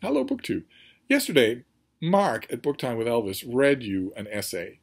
Hello, BookTube. Yesterday, Mark at Book Time with Elvis read you an essay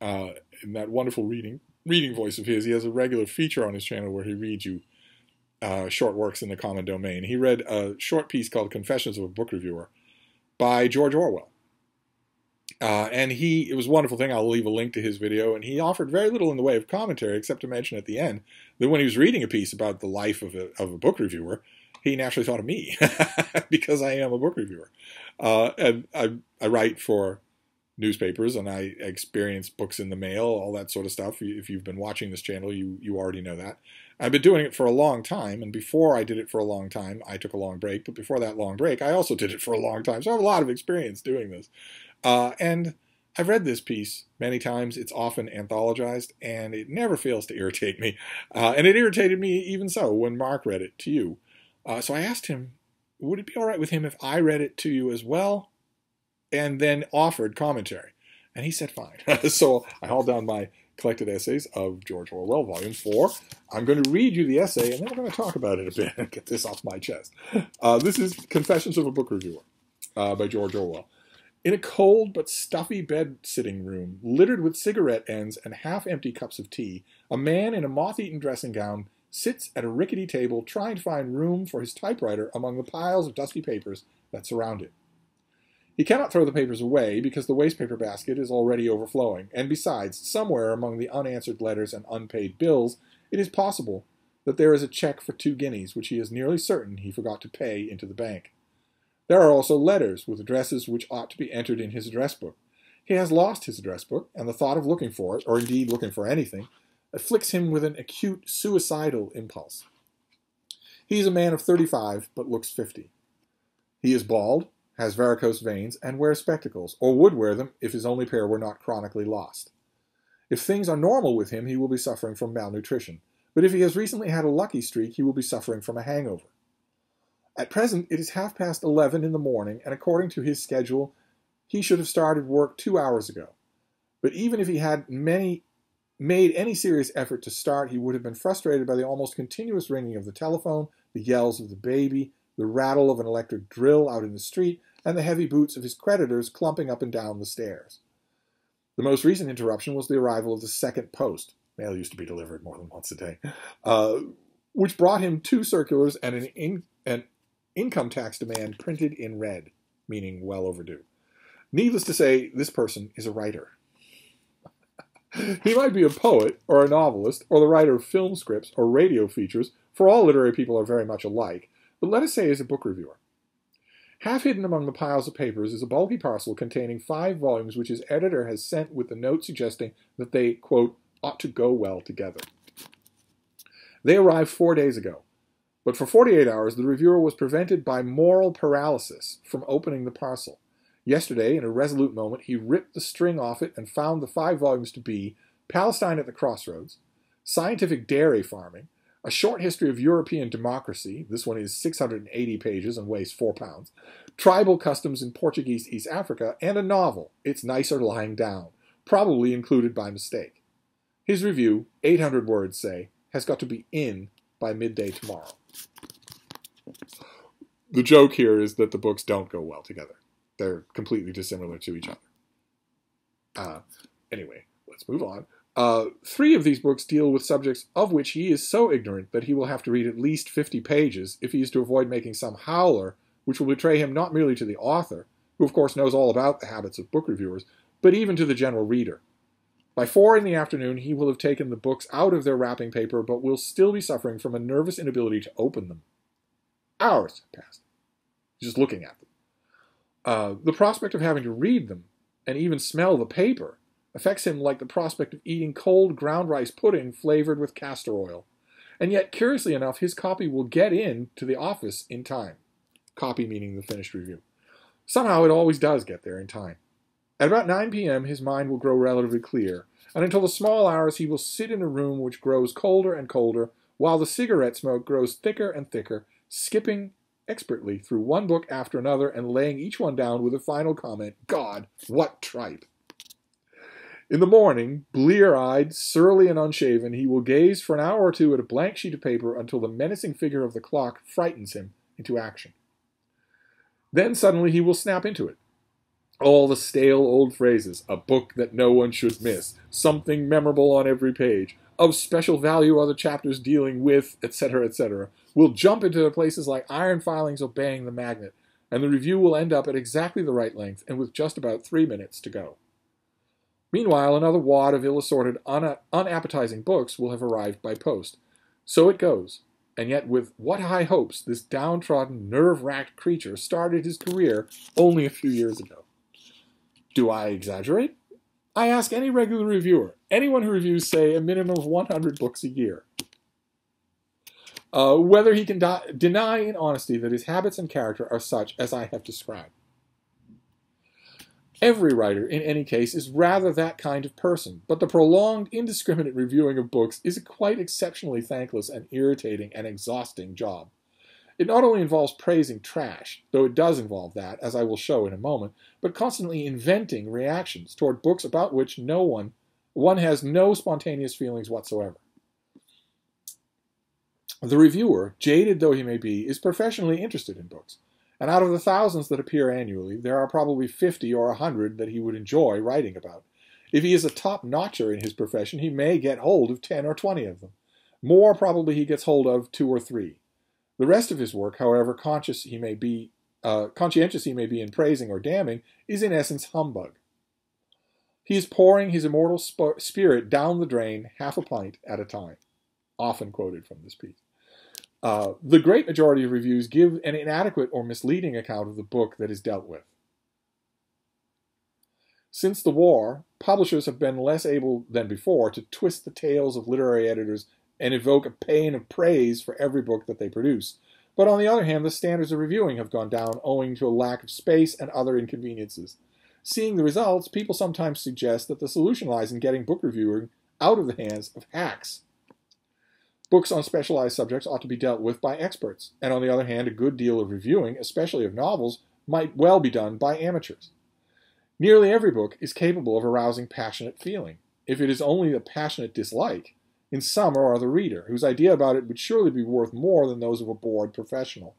uh, in that wonderful reading reading voice of his. He has a regular feature on his channel where he reads you uh, short works in the common domain. He read a short piece called Confessions of a Book Reviewer by George Orwell. Uh, and he, it was a wonderful thing. I'll leave a link to his video. And he offered very little in the way of commentary, except to mention at the end that when he was reading a piece about the life of a, of a book reviewer, he naturally thought of me because I am a book reviewer. Uh, and I, I write for newspapers and I experience books in the mail, all that sort of stuff. If you've been watching this channel, you, you already know that. I've been doing it for a long time, and before I did it for a long time, I took a long break. But before that long break, I also did it for a long time. So I have a lot of experience doing this. Uh, and I've read this piece many times. It's often anthologized, and it never fails to irritate me. Uh, and it irritated me even so when Mark read it to you. Uh, so I asked him, would it be all right with him if I read it to you as well? And then offered commentary. And he said, fine. so I hauled down my collected essays of George Orwell, Volume 4. I'm going to read you the essay, and then we're going to talk about it a bit and get this off my chest. Uh, this is Confessions of a Book Reviewer uh, by George Orwell. In a cold but stuffy bed sitting room, littered with cigarette ends and half empty cups of tea, a man in a moth eaten dressing gown sits at a rickety table trying to find room for his typewriter among the piles of dusty papers that surround it. He cannot throw the papers away because the wastepaper basket is already overflowing, and besides, somewhere among the unanswered letters and unpaid bills, it is possible that there is a check for two guineas which he is nearly certain he forgot to pay into the bank. There are also letters with addresses which ought to be entered in his address book. He has lost his address book, and the thought of looking for it, or indeed looking for anything, afflicts him with an acute suicidal impulse. He is a man of 35, but looks 50. He is bald, has varicose veins, and wears spectacles, or would wear them if his only pair were not chronically lost. If things are normal with him, he will be suffering from malnutrition, but if he has recently had a lucky streak, he will be suffering from a hangover. At present, it is half past eleven in the morning, and according to his schedule, he should have started work two hours ago. But even if he had many made any serious effort to start, he would have been frustrated by the almost continuous ringing of the telephone, the yells of the baby, the rattle of an electric drill out in the street, and the heavy boots of his creditors clumping up and down the stairs. The most recent interruption was the arrival of the second post. Mail used to be delivered more than once a day, uh, which brought him two circulars and an, in, an income tax demand printed in red, meaning well overdue. Needless to say, this person is a writer he might be a poet or a novelist or the writer of film scripts or radio features, for all literary people are very much alike, but let us say he's a book reviewer. Half hidden among the piles of papers is a bulky parcel containing five volumes which his editor has sent with the note suggesting that they, quote, ought to go well together. They arrived four days ago, but for 48 hours the reviewer was prevented by moral paralysis from opening the parcel. Yesterday, in a resolute moment, he ripped the string off it and found the five volumes to be Palestine at the Crossroads, Scientific Dairy Farming, A Short History of European Democracy, this one is 680 pages and weighs 4 pounds, Tribal Customs in Portuguese East Africa, and a novel, It's Nicer Lying Down, probably included by mistake. His review, 800 words say, has got to be in by midday tomorrow. The joke here is that the books don't go well together. They're completely dissimilar to each other. Uh, anyway, let's move on. Uh, three of these books deal with subjects of which he is so ignorant that he will have to read at least 50 pages if he is to avoid making some howler which will betray him not merely to the author, who of course knows all about the habits of book reviewers, but even to the general reader. By four in the afternoon, he will have taken the books out of their wrapping paper, but will still be suffering from a nervous inability to open them. Hours have passed, just looking at them. Uh, the prospect of having to read them and even smell the paper affects him like the prospect of eating cold ground rice pudding flavored with castor oil. And yet, curiously enough, his copy will get in to the office in time. Copy meaning the finished review. Somehow it always does get there in time. At about 9 p.m., his mind will grow relatively clear, and until the small hours he will sit in a room which grows colder and colder, while the cigarette smoke grows thicker and thicker, skipping expertly through one book after another and laying each one down with a final comment God, what tripe! In the morning, blear eyed, surly, and unshaven, he will gaze for an hour or two at a blank sheet of paper until the menacing figure of the clock frightens him into action. Then suddenly he will snap into it. All the stale old phrases, a book that no one should miss, something memorable on every page, of special value are the chapters dealing with, etc., etc., will jump into the places like iron filings obeying the magnet, and the review will end up at exactly the right length and with just about three minutes to go. Meanwhile, another wad of ill assorted, un- unappetizing books will have arrived by post. So it goes. And yet, with what high hopes this downtrodden, nerve racked creature started his career only a few years ago. Do I exaggerate? I ask any regular reviewer, anyone who reviews, say, a minimum of 100 books a year, uh, whether he can deny in honesty that his habits and character are such as I have described. Every writer, in any case, is rather that kind of person, but the prolonged, indiscriminate reviewing of books is a quite exceptionally thankless and irritating and exhausting job. It not only involves praising trash, though it does involve that, as I will show in a moment, but constantly inventing reactions toward books about which no one one has no spontaneous feelings whatsoever. The reviewer, jaded though he may be, is professionally interested in books, and out of the thousands that appear annually, there are probably 50 or 100 that he would enjoy writing about. If he is a top notcher in his profession, he may get hold of 10 or 20 of them. More probably he gets hold of two or three. The rest of his work, however conscious he may be, uh, conscientious he may be in praising or damning, is in essence humbug. He is pouring his immortal sp- spirit down the drain half a pint at a time. Often quoted from this piece. Uh, the great majority of reviews give an inadequate or misleading account of the book that is dealt with. Since the war, publishers have been less able than before to twist the tails of literary editors and evoke a paean of praise for every book that they produce. But on the other hand, the standards of reviewing have gone down owing to a lack of space and other inconveniences. Seeing the results, people sometimes suggest that the solution lies in getting book reviewing out of the hands of hacks. Books on specialized subjects ought to be dealt with by experts, and on the other hand, a good deal of reviewing, especially of novels, might well be done by amateurs. Nearly every book is capable of arousing passionate feeling. If it is only a passionate dislike, in some or other reader, whose idea about it would surely be worth more than those of a bored professional.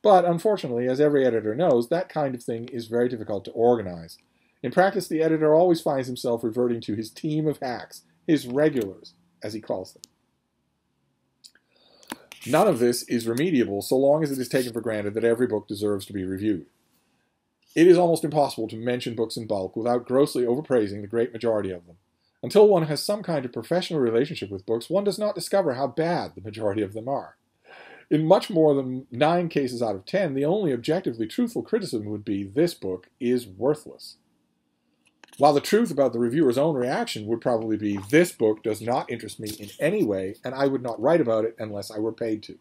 But unfortunately, as every editor knows, that kind of thing is very difficult to organize. In practice, the editor always finds himself reverting to his team of hacks, his regulars, as he calls them. None of this is remediable so long as it is taken for granted that every book deserves to be reviewed. It is almost impossible to mention books in bulk without grossly overpraising the great majority of them. Until one has some kind of professional relationship with books, one does not discover how bad the majority of them are. In much more than nine cases out of ten, the only objectively truthful criticism would be this book is worthless. While the truth about the reviewer's own reaction would probably be this book does not interest me in any way, and I would not write about it unless I were paid to.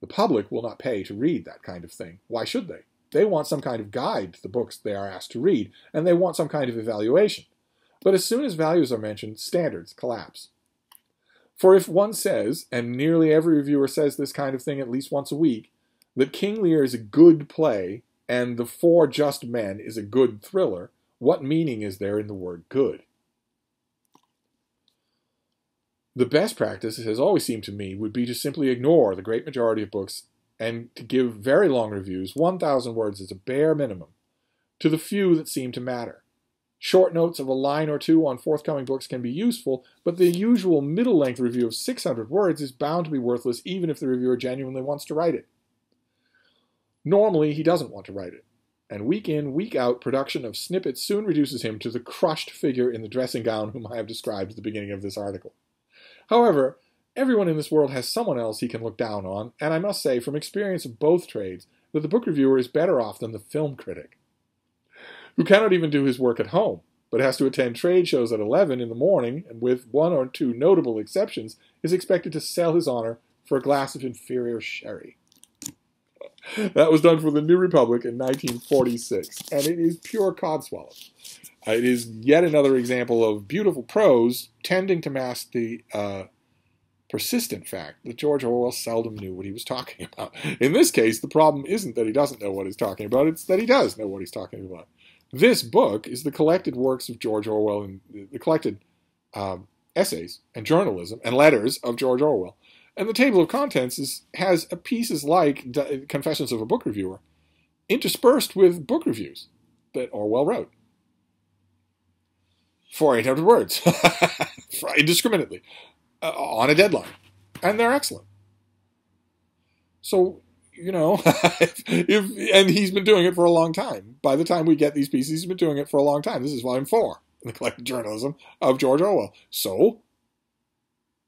The public will not pay to read that kind of thing. Why should they? They want some kind of guide to the books they are asked to read, and they want some kind of evaluation. But as soon as values are mentioned, standards collapse. For if one says, and nearly every reviewer says this kind of thing at least once a week, that King Lear is a good play and The Four Just Men is a good thriller, what meaning is there in the word good? The best practice, it has always seemed to me, would be to simply ignore the great majority of books and to give very long reviews, 1,000 words as a bare minimum, to the few that seem to matter. Short notes of a line or two on forthcoming books can be useful, but the usual middle length review of 600 words is bound to be worthless even if the reviewer genuinely wants to write it. Normally, he doesn't want to write it, and week in, week out production of snippets soon reduces him to the crushed figure in the dressing gown whom I have described at the beginning of this article. However, everyone in this world has someone else he can look down on, and I must say, from experience of both trades, that the book reviewer is better off than the film critic who cannot even do his work at home, but has to attend trade shows at 11 in the morning and, with one or two notable exceptions, is expected to sell his honor for a glass of inferior sherry. That was done for the New Republic in 1946, and it is pure codswallop. It is yet another example of beautiful prose tending to mask the uh, persistent fact that George Orwell seldom knew what he was talking about. In this case, the problem isn't that he doesn't know what he's talking about, it's that he does know what he's talking about. This book is the collected works of George Orwell and the collected um, essays and journalism and letters of George Orwell. And the table of contents is, has pieces like Confessions of a Book Reviewer, interspersed with book reviews that Orwell wrote for 800 words indiscriminately uh, on a deadline. And they're excellent. So, you know, if, if, and he's been doing it for a long time. By the time we get these pieces, he's been doing it for a long time. This is volume four in the collected journalism of George Orwell. So,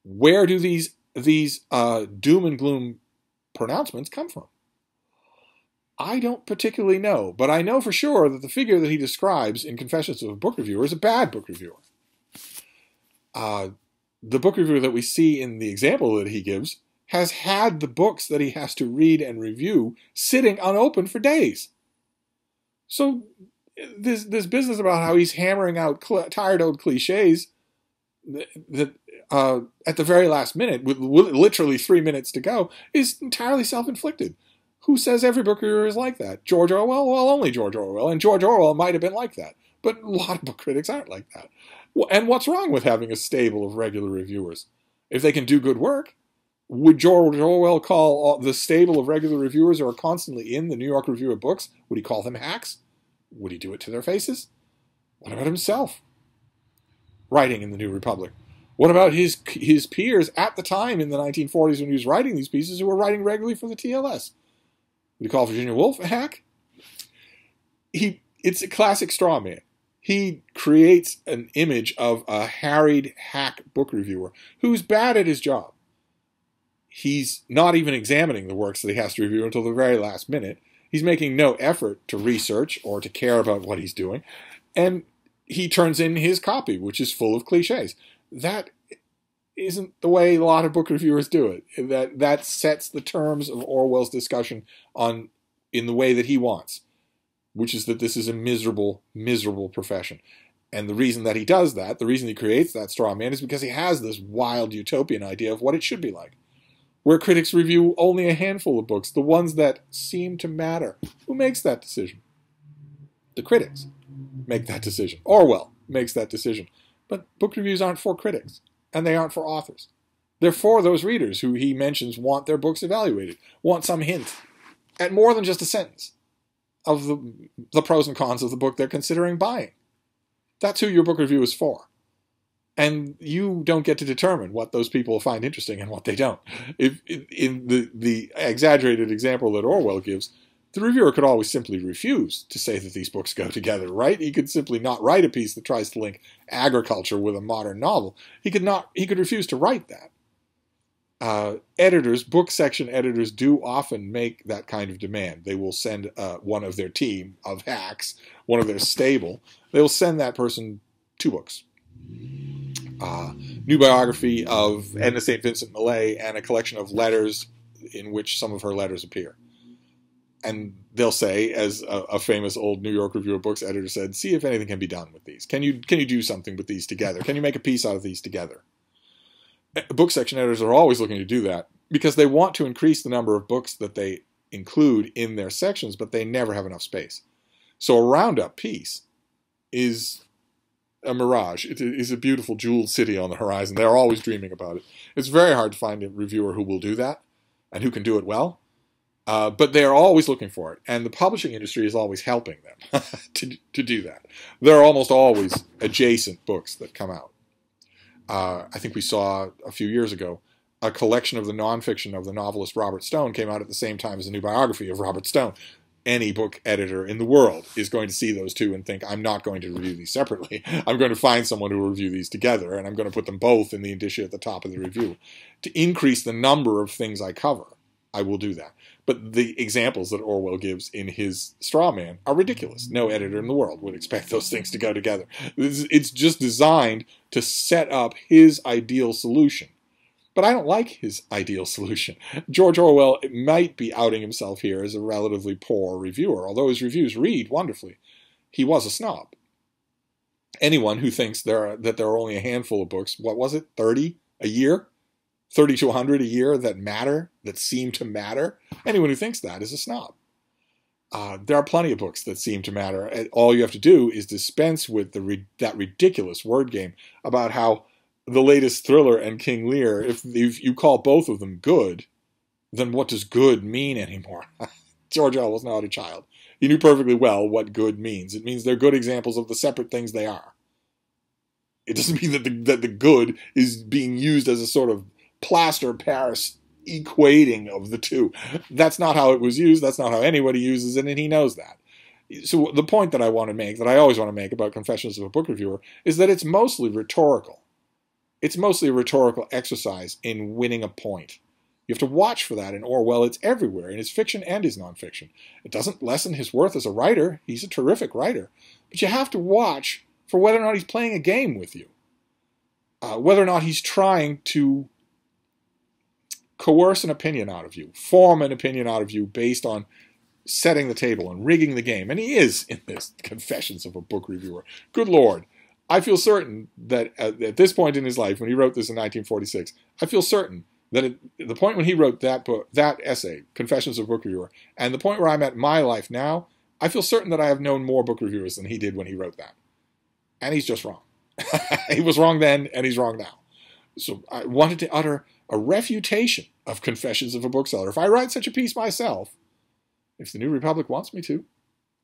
where do these these uh, doom and gloom pronouncements come from? I don't particularly know, but I know for sure that the figure that he describes in Confessions of a Book Reviewer is a bad book reviewer. Uh, the book reviewer that we see in the example that he gives has had the books that he has to read and review sitting unopened for days. So this this business about how he's hammering out cl- tired old cliches that, that uh, at the very last minute, with literally three minutes to go, is entirely self inflicted. Who says every book reviewer is like that? George Orwell? Well, only George Orwell. And George Orwell might have been like that. But a lot of book critics aren't like that. And what's wrong with having a stable of regular reviewers? If they can do good work, would George Orwell call the stable of regular reviewers who are constantly in the New York Review of Books, would he call them hacks? Would he do it to their faces? What about himself? Writing in the New Republic. What about his his peers at the time in the 1940s when he was writing these pieces who were writing regularly for the TLS? Would call Virginia Woolf a hack? He, it's a classic straw man. He creates an image of a harried hack book reviewer who's bad at his job. He's not even examining the works that he has to review until the very last minute. He's making no effort to research or to care about what he's doing. And he turns in his copy, which is full of cliches. That isn't the way a lot of book reviewers do it. That that sets the terms of Orwell's discussion on in the way that he wants, which is that this is a miserable, miserable profession. And the reason that he does that, the reason he creates that straw man, is because he has this wild utopian idea of what it should be like. Where critics review only a handful of books, the ones that seem to matter. Who makes that decision? The critics make that decision. Orwell makes that decision. But book reviews aren't for critics and they aren't for authors. They're for those readers who he mentions want their books evaluated, want some hint, at more than just a sentence, of the, the pros and cons of the book they're considering buying. That's who your book review is for. And you don't get to determine what those people find interesting and what they don't. If, in the, the exaggerated example that Orwell gives, the reviewer could always simply refuse to say that these books go together, right? He could simply not write a piece that tries to link agriculture with a modern novel. He could not. He could refuse to write that. Uh, editors, book section editors, do often make that kind of demand. They will send uh, one of their team of hacks, one of their stable. They will send that person two books. Uh, new biography of Edna St. Vincent Millay and a collection of letters in which some of her letters appear and they'll say, as a, a, famous old New York Review of Books editor said, "See if anything can be done with these. Can you can you do something with these together? Can you make a piece out of these together?" Eh, book section editors are always looking to do that because they want to increase the number of books that they include in their sections, but they never have enough space. So a roundup piece is a mirage. It is a beautiful jeweled city on the horizon. They're always dreaming about it. It's very hard to find a reviewer who will do that and who can do it well. Uh, but they are always looking for it, and the publishing industry is always helping them to, to do that. There are almost always adjacent books that come out. Uh, I think we saw a few years ago a collection of the nonfiction of the novelist Robert Stone came out at the same time as a new biography of Robert Stone. Any book editor in the world is going to see those two and think, I'm not going to review these separately. I'm going to find someone who will review these together, and I'm going to put them both in the indicia at the top of the review. To increase the number of things I cover, I will do that. But the examples that Orwell gives in his Straw Man are ridiculous. No editor in the world would expect those things to go together. It's just designed to set up his ideal solution. But I don't like his ideal solution. George Orwell might be outing himself here as a relatively poor reviewer, although his reviews read wonderfully. He was a snob. Anyone who thinks there are, that there are only a handful of books, what was it, 30 a year? 30 to 100 a year that matter, that seem to matter. Anyone who thinks that is a snob. Uh, there are plenty of books that seem to matter. All you have to do is dispense with the that ridiculous word game about how the latest thriller and King Lear, if, if you call both of them good, then what does good mean anymore? George Orwell was not a child. he knew perfectly well what good means. It means they're good examples of the separate things they are. It doesn't mean that the, that the good is being used as a sort of plaster Paris equating of the two. That's not how it was used. That's not how anybody uses it, and he knows that. So the point that I want to make, that I always want to make about Confessions of a Book Reviewer, is that it's mostly rhetorical. It's mostly a rhetorical exercise in winning a point. You have to watch for that in Orwell. It's everywhere in his fiction and his nonfiction. It doesn't lessen his worth as a writer. He's a terrific writer. But you have to watch for whether or not he's playing a game with you, uh, whether or not he's trying to coerce an opinion out of you, form an opinion out of you based on setting the table and rigging the game. And he is in this Confessions of a Book Reviewer. Good Lord. I feel certain that at, at this point in his life, when he wrote this in 1946, I feel certain that at the point when he wrote that book, that essay, Confessions of a Book Reviewer, and the point where I'm at my life now, I feel certain that I have known more book reviewers than he did when he wrote that. And he's just wrong. he was wrong then, and he's wrong now. So I wanted to utter a refutation of Confessions of a Bookseller. If I write such a piece myself, if the New Republic wants me to,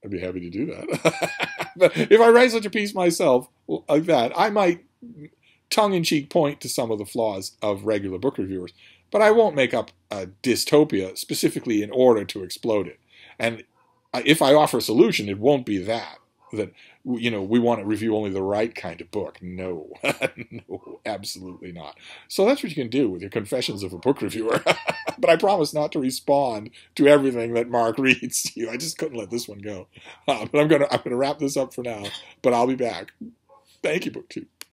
I'd be happy to do that. but if I write such a piece myself like that, I might tongue in cheek point to some of the flaws of regular book reviewers, but I won't make up a dystopia specifically in order to explode it. And if I offer a solution, it won't be that that you know we want to review only the right kind of book. No, no, absolutely not. So that's what you can do with your confessions of a book reviewer. but I promise not to respond to everything that Mark reads to you. I just couldn't let this one go. Uh, but I'm gonna I'm gonna wrap this up for now. But I'll be back. Thank you, BookTube.